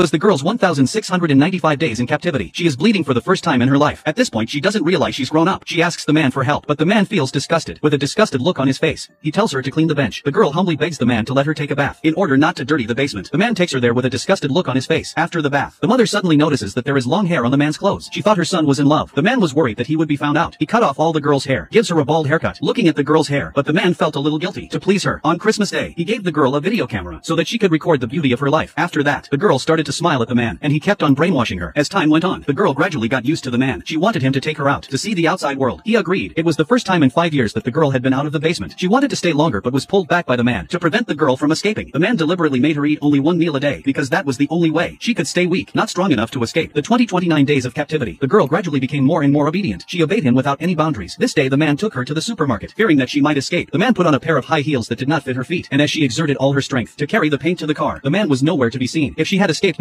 was the girl's 1,695 days in captivity. She is bleeding for the first time in her life. At this point she doesn't realize she's grown up. She asks the man for help, but the man feels disgusted. With a disgusted look on his face, he tells her to clean the bench. The girl humbly begs the man to let her take a bath, in order not to dirty the basement. The man takes her there with a disgusted look on his face. After the bath, the mother suddenly notices that there is long hair on the man's clothes. She thought her son was in love. The man was worried that he would be found out. He cut off all the girl's hair, gives her a bald haircut, looking at the girl's hair, but the man felt a little guilty. To please her, on Christmas Day, he gave the girl a video camera, so that she could record the beauty of her life. After that, the girl started to smile at the man, and he kept on brainwashing her. As time went on, the girl gradually got used to the man. She wanted him to take her out, to see the outside world. He agreed. It was the first time in five years that the girl had been out of the basement. She wanted to stay longer but was pulled back by the man, to prevent the girl from escaping. The man deliberately made her eat only one meal a day, because that was the only way. She could stay weak, not strong enough to escape. The 2029 days of captivity. The girl gradually became more and more obedient. She obeyed him without any boundaries. This day the man took her to the supermarket, fearing that she might escape. The man put on a pair of high heels that did not fit her feet, and as she exerted all her strength to carry the paint to the car, the man was nowhere to be seen. If she had escaped